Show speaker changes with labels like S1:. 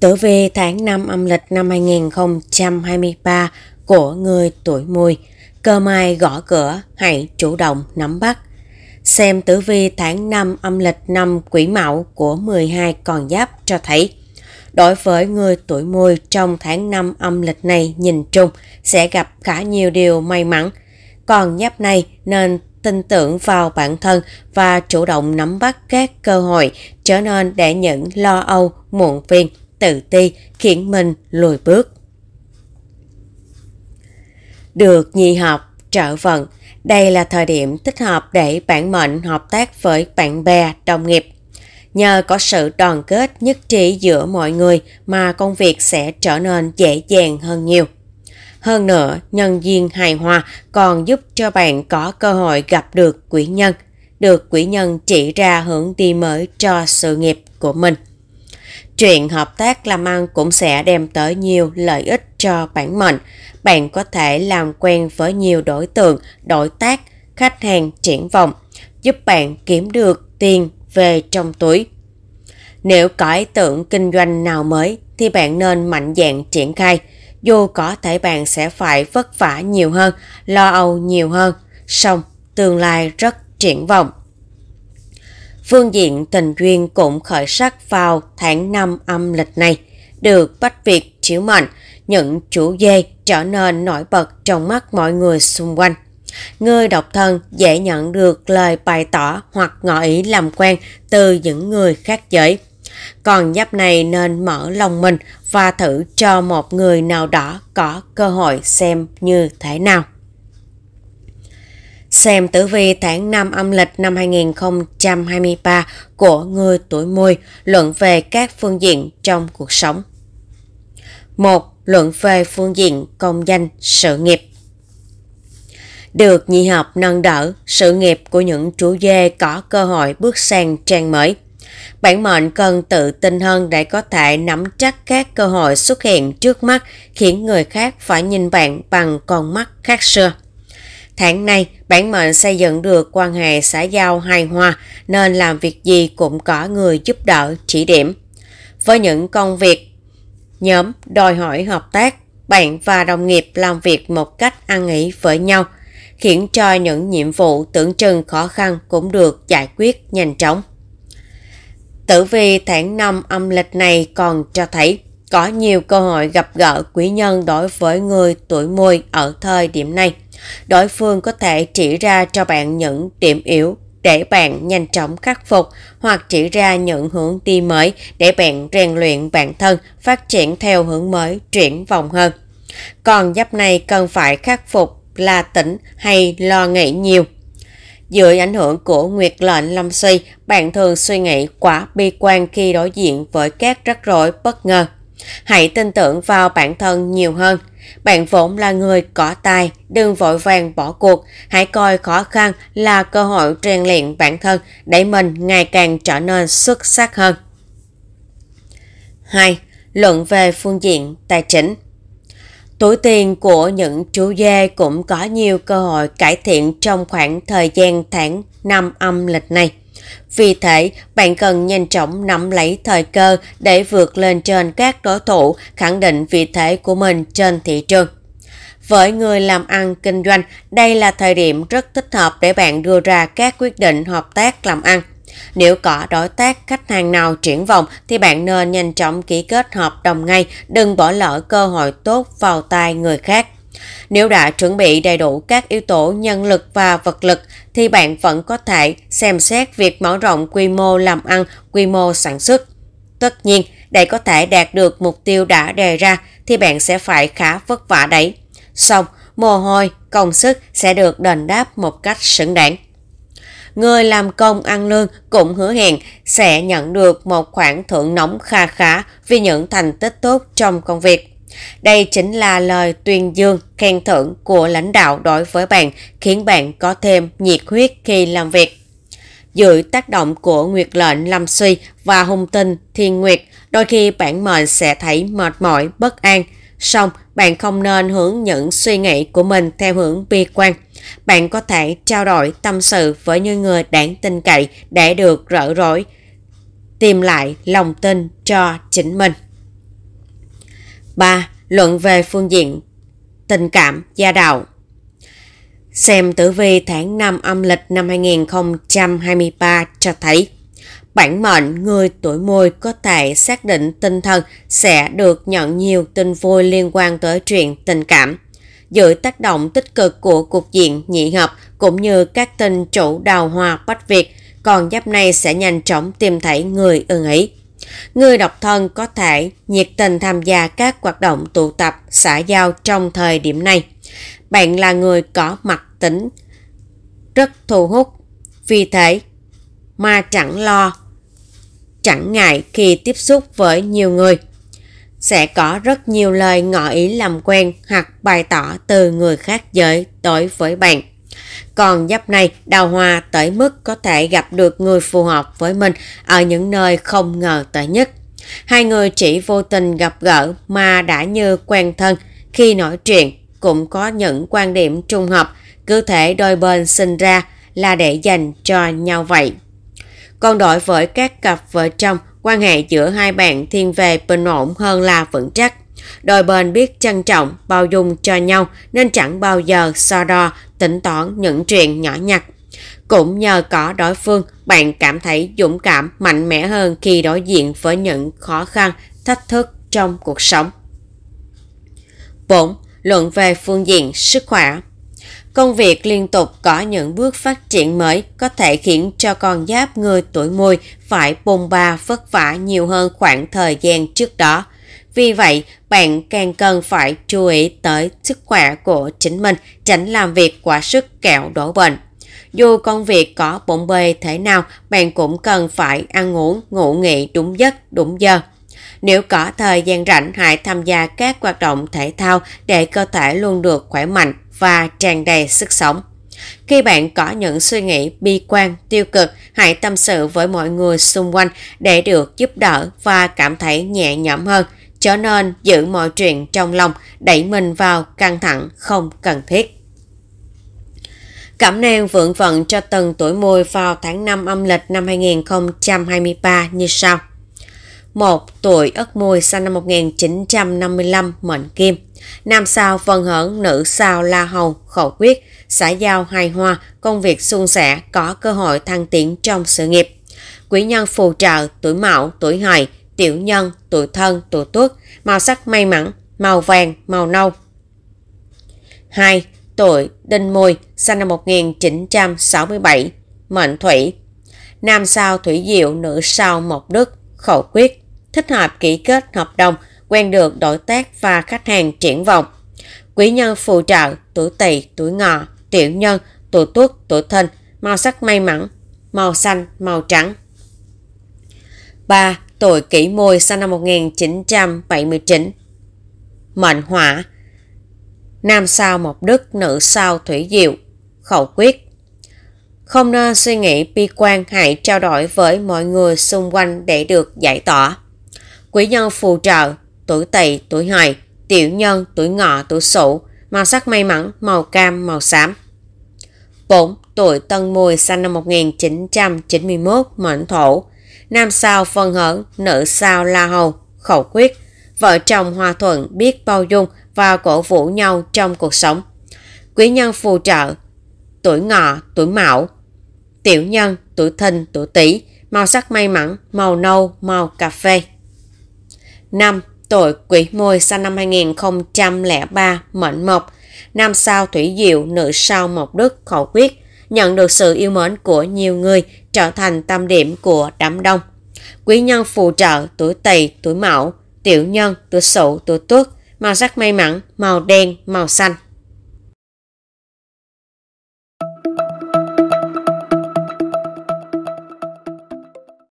S1: Tử vi tháng 5 âm lịch năm 2023 của người tuổi mùi. Cơ mai gõ cửa, hãy chủ động nắm bắt. Xem tử vi tháng 5 âm lịch năm quỷ mão của 12 con giáp cho thấy Đối với người tuổi mùi trong tháng 5 âm lịch này nhìn chung sẽ gặp khá nhiều điều may mắn. Còn giáp này nên tin tưởng vào bản thân và chủ động nắm bắt các cơ hội trở nên để những lo âu, muộn phiền, tự ti khiến mình lùi bước. Được nhị học trợ vận, đây là thời điểm thích hợp để bản mệnh hợp tác với bạn bè, đồng nghiệp. Nhờ có sự đoàn kết nhất trí giữa mọi người mà công việc sẽ trở nên dễ dàng hơn nhiều. Hơn nữa, nhân duyên hài hòa còn giúp cho bạn có cơ hội gặp được quỷ nhân, được quỷ nhân chỉ ra hướng đi mới cho sự nghiệp của mình. Chuyện hợp tác làm ăn cũng sẽ đem tới nhiều lợi ích cho bản mệnh. Bạn có thể làm quen với nhiều đối tượng, đối tác, khách hàng triển vọng, giúp bạn kiếm được tiền về trong túi. Nếu có ý tưởng kinh doanh nào mới thì bạn nên mạnh dạn triển khai. Dù có thể bạn sẽ phải vất vả nhiều hơn, lo âu nhiều hơn, song tương lai rất triển vọng. Phương diện tình duyên cũng khởi sắc vào tháng 5 âm lịch này. Được Bách Việt chiếu mệnh, những chủ dê trở nên nổi bật trong mắt mọi người xung quanh. Người độc thân dễ nhận được lời bày tỏ hoặc ngỏ ý làm quen từ những người khác giới. Còn giáp này nên mở lòng mình và thử cho một người nào đó có cơ hội xem như thế nào. Xem tử vi tháng 5 âm lịch năm 2023 của người tuổi mùi luận về các phương diện trong cuộc sống. 1. Luận về phương diện công danh, sự nghiệp. Được nhị hợp nâng đỡ, sự nghiệp của những chủ dê có cơ hội bước sang trang mới. Bản mệnh cần tự tin hơn để có thể nắm chắc các cơ hội xuất hiện trước mắt khiến người khác phải nhìn bạn bằng con mắt khác xưa. Tháng nay bản mệnh xây dựng được quan hệ xã giao hài hòa nên làm việc gì cũng có người giúp đỡ, chỉ điểm. Với những công việc nhóm đòi hỏi hợp tác, bạn và đồng nghiệp làm việc một cách ăn ý với nhau, khiến cho những nhiệm vụ tưởng chừng khó khăn cũng được giải quyết nhanh chóng. Tử vi tháng 5 âm lịch này còn cho thấy có nhiều cơ hội gặp gỡ quý nhân đối với người tuổi mùi ở thời điểm này. Đối phương có thể chỉ ra cho bạn những điểm yếu để bạn nhanh chóng khắc phục hoặc chỉ ra những hướng đi mới để bạn rèn luyện bản thân phát triển theo hướng mới triển vọng hơn. Còn giáp này cần phải khắc phục là tỉnh hay lo nghĩ nhiều. Dưới ảnh hưởng của Nguyệt lệnh lâm suy, bạn thường suy nghĩ quá bi quan khi đối diện với các rắc rối bất ngờ. Hãy tin tưởng vào bản thân nhiều hơn. Bạn vốn là người có tài, đừng vội vàng bỏ cuộc. Hãy coi khó khăn là cơ hội rèn luyện bản thân để mình ngày càng trở nên xuất sắc hơn. 2. Luận về phương diện tài chính Túi tiền của những chú dê cũng có nhiều cơ hội cải thiện trong khoảng thời gian tháng năm âm lịch này. Vì thế, bạn cần nhanh chóng nắm lấy thời cơ để vượt lên trên các đối thủ, khẳng định vị thế của mình trên thị trường. Với người làm ăn kinh doanh, đây là thời điểm rất thích hợp để bạn đưa ra các quyết định hợp tác làm ăn. Nếu có đối tác khách hàng nào triển vọng thì bạn nên nhanh chóng ký kết hợp đồng ngay, đừng bỏ lỡ cơ hội tốt vào tay người khác. Nếu đã chuẩn bị đầy đủ các yếu tố nhân lực và vật lực thì bạn vẫn có thể xem xét việc mở rộng quy mô làm ăn, quy mô sản xuất. Tất nhiên, để có thể đạt được mục tiêu đã đề ra thì bạn sẽ phải khá vất vả đấy. Xong, mồ hôi, công sức sẽ được đền đáp một cách xứng đáng. Người làm công ăn lương cũng hứa hẹn sẽ nhận được một khoản thưởng nóng kha khá vì những thành tích tốt trong công việc. Đây chính là lời tuyên dương, khen thưởng của lãnh đạo đối với bạn, khiến bạn có thêm nhiệt huyết khi làm việc. Dưới tác động của nguyệt lệnh lâm suy và hung tinh thiên nguyệt, đôi khi bản mệnh sẽ thấy mệt mỏi, bất an. Song, bạn không nên hướng những suy nghĩ của mình theo hướng bi quan. Bạn có thể trao đổi tâm sự với những người đáng tin cậy để được rỡ rối, tìm lại lòng tin cho chính mình. 3. Luận về phương diện tình cảm gia đạo Xem tử vi tháng 5 âm lịch năm 2023 cho thấy bản mệnh người tuổi mùi có thể xác định tinh thần sẽ được nhận nhiều tin vui liên quan tới chuyện tình cảm. Dưới tác động tích cực của cục diện nhị hợp cũng như các tinh chủ đào hoa bách Việt, còn giáp này sẽ nhanh chóng tìm thấy người ưng ý. Người độc thân có thể nhiệt tình tham gia các hoạt động tụ tập, xã giao trong thời điểm này. Bạn là người có mặt tính rất thu hút, vì thế mà chẳng lo, chẳng ngại khi tiếp xúc với nhiều người. Sẽ có rất nhiều lời ngỏ ý làm quen hoặc bày tỏ từ người khác giới đối với bạn. Còn giáp này đào hoa tới mức có thể gặp được người phù hợp với mình ở những nơi không ngờ tới nhất. Hai người chỉ vô tình gặp gỡ mà đã như quen thân khi nói chuyện cũng có những quan điểm trung hợp, cứ thể đôi bên sinh ra là để dành cho nhau vậy. Còn đối với các cặp vợ chồng, quan hệ giữa hai bạn thiên về bình ổn hơn là vững chắc. Đôi bên biết trân trọng, bao dung cho nhau nên chẳng bao giờ so đo, tính toán những chuyện nhỏ nhặt. Cũng nhờ có đối phương, bạn cảm thấy dũng cảm, mạnh mẽ hơn khi đối diện với những khó khăn, thách thức trong cuộc sống. 4. Luận về phương diện sức khỏe Công việc liên tục có những bước phát triển mới có thể khiến cho con giáp người tuổi mùi phải bùng ba vất vả nhiều hơn khoảng thời gian trước đó. Vì vậy, bạn càng cần phải chú ý tới sức khỏe của chính mình, tránh làm việc quá sức kẹo đổ bệnh. Dù công việc có bộn bề thế nào, bạn cũng cần phải ăn uống, ngủ nghỉ đúng giấc, đúng giờ. Nếu có thời gian rảnh, hãy tham gia các hoạt động thể thao để cơ thể luôn được khỏe mạnh và tràn đầy sức sống. Khi bạn có những suy nghĩ bi quan, tiêu cực, hãy tâm sự với mọi người xung quanh để được giúp đỡ và cảm thấy nhẹ nhõm hơn. Cho nên giữ mọi chuyện trong lòng, đẩy mình vào căng thẳng không cần thiết. Cảm năng vượng vận cho từng tuổi mùi vào tháng 5 âm lịch năm 2023 như sau. 1. Tuổi Ất Mùi sinh năm 1955, mệnh Kim. Nam sao Vân Hỡn, nữ sao La Hầu, khẩu quyết, xã giao hài hòa, công việc suôn sẻ, có cơ hội thăng tiến trong sự nghiệp. Quý nhân phù trợ, tuổi mão, tuổi hợi, tiểu nhân, tuổi thân, tuổi tuất, màu sắc may mắn, màu vàng, màu nâu. 2. Tuổi Đinh Mùi, sinh năm 1967, mệnh Thủy. Nam sao Thủy Diệu, nữ sao Mộc Đức, khẩu quyết, thích hợp ký kết hợp đồng, quen được đối tác và khách hàng triển vọng. Quý nhân phù trợ, tuổi tỵ, tuổi ngọ, tiểu nhân, tuổi tuất, tuổi thìn, màu sắc may mắn, màu xanh, màu trắng. 3. Tuổi kỷ mùi sinh năm 1979 Mệnh hỏa Nam sao Mộc Đức, nữ sao Thủy Diệu Khẩu quyết Không nên suy nghĩ bi quan hãy trao đổi với mọi người xung quanh để được giải tỏa. Quý nhân phù trợ, tuổi tỵ, tuổi hợi, tiểu nhân, tuổi ngọ, tuổi sửu, màu sắc may mắn, màu cam, màu xám. 4. Tuổi Tân Mùi sinh năm 1991, mệnh thổ, nam sao phân hở, nữ sao la hầu, khẩu quyết. Vợ chồng hòa thuận biết bao dung và cổ vũ nhau trong cuộc sống. Quý nhân phù trợ, tuổi ngọ, tuổi mão, tiểu nhân, tuổi thìn, tuổi tý, màu sắc may mắn, màu nâu, màu cà phê. 5. Tuổi quỷ mùi sinh năm 2003, mệnh mộc, nam sao thủy diệu, nữ sao mộc đức, khẩu quyết, nhận được sự yêu mến của nhiều người, trở thành tâm điểm của đám đông. Quý nhân phù trợ tuổi tỵ, tuổi mão, tiểu nhân, tuổi sửu, tuổi tuất, màu sắc may mắn, màu đen, màu xanh.